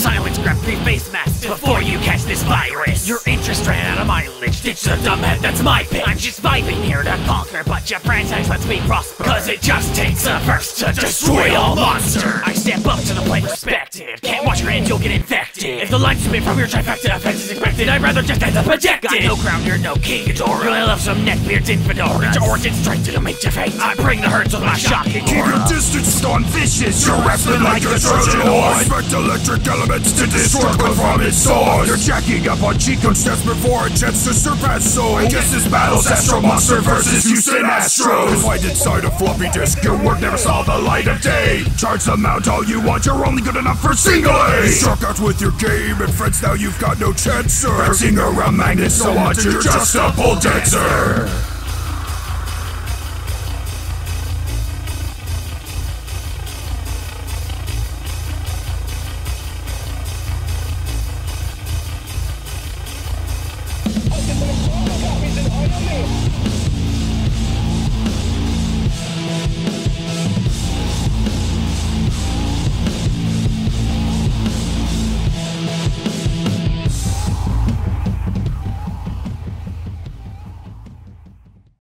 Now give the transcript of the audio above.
Silence, grab three face masks before you catch this virus. Your interest ran out of mileage. Ditch the dumbhead, that's my pick. I'm just vibing here to conquer, but your franchise lets me prosper. Cause it just takes a first to destroy all monster. I step up to the plate, respected. Can't watch your hands, you'll get infected. If the limesman from your trifecta offense is expected, I'd rather just end up ejected. Got no crown, you're no king, Ghidorah. I love some neckbeards and fedoras. Your origin straight to the meet your fate. I bring the herds with my shocking Keep your aura. distance, stun vicious. You're wrestling like a Trojan horse. Expect electric elements to destroy quick from its source. You're jacking up on Chico steps before a chance to surpass. So I guess this battle's Astro Monster versus Houston Astros. Fight inside a floppy disk. Your work never saw the light of day. Charge the mount all you want. You're only good enough for single A. Struck out with your game and friends. Now you've got no chance, sir. Bouncing around magnets so much. You're just a pole dancer.